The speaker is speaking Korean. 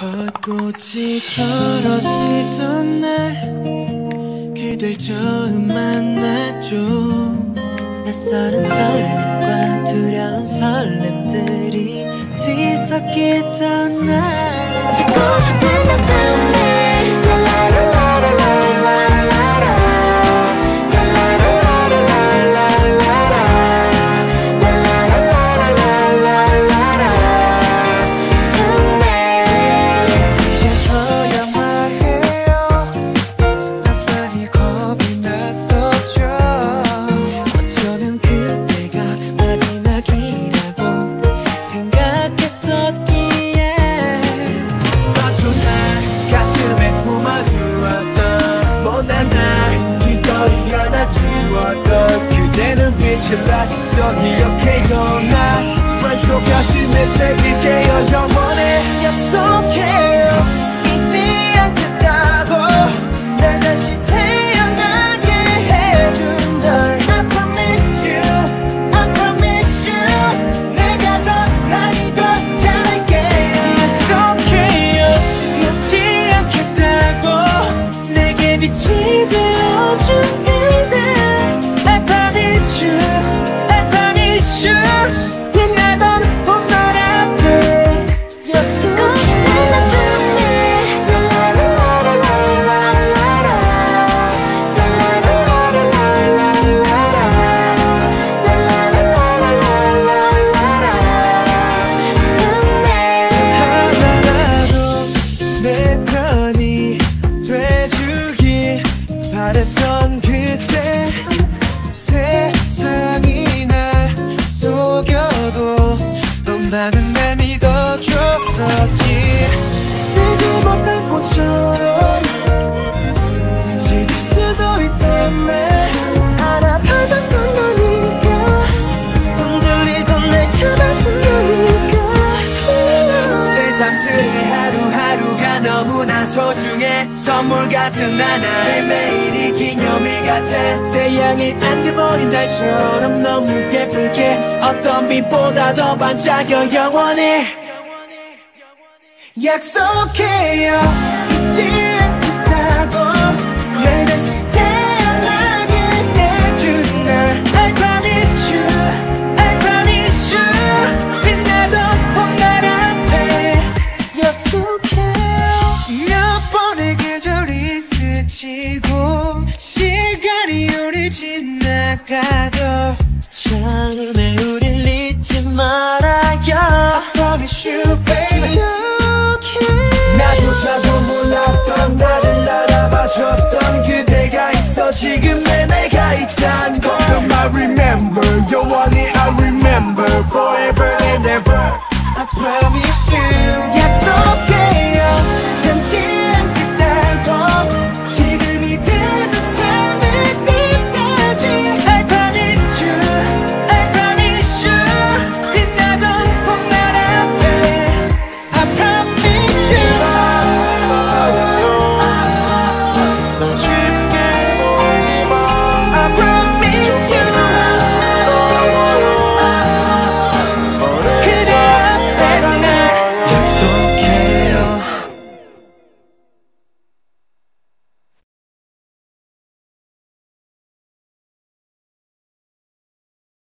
벚꽃이 떨어지던 날 그댈 처음 만났죠. 낯설은 떨림과 두려운 설렘들이 뒤섞이던 날. 찾고 싶은 날 someday 눈빛을 아직도 기억해요. 나 왼쪽 가슴에 새길게요. 영 바랬던 그때 세상이 날 속여도 너만은 날 믿어줬었지. 되지 못한 꽃처럼 소중해. 선물 같은 하나의 매일이 기념일 같아. 태양이 안겨버린 달처럼 너무 예쁘게. 어떤 빛보다 더 반짝여 영원히. 약속해요 스치고 시간이 우릴 지나가도 처음에 우릴 잊지 말아요. I promise you baby. 나도 자도 몰랐던 나를 알아봐줬던 그대가 있어 지금의 내가 있단 걸. I remember,